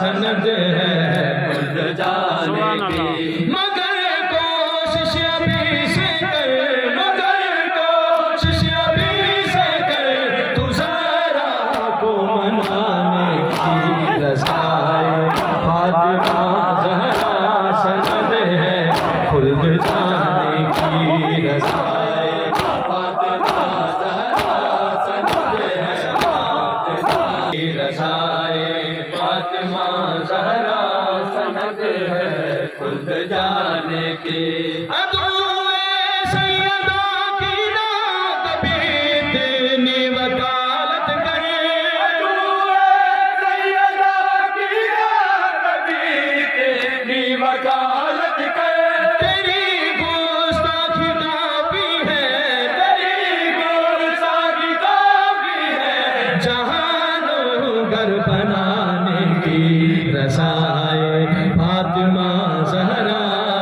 सनद है मर जाने की मगर कोशिश से कर मगर कोशिश अभी से को मनाने की रसाए फातिमा जहरा सनद है खुद जाने की रसाए फातिमा जहरा सनद है रसाए सहरा सनत है खुद जाने की।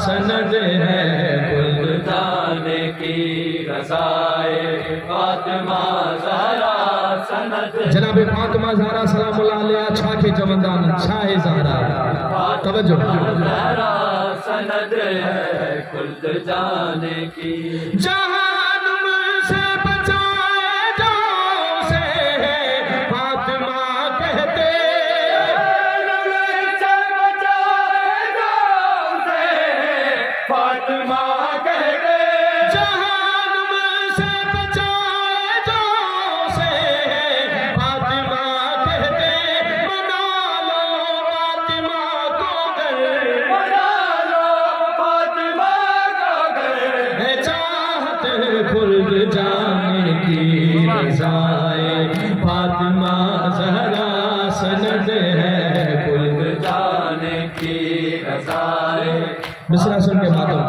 सनद है गुलदान की रसाए फातिमा जहरा सनद। जनाब फातिमा जहरा सलाम अलैहा छाके जवंदान छाए जहरा। तवज्जो। जहरा सनद है गुलदान की। जहाँ मिश्रासुर के माध्यम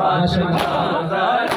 我们是在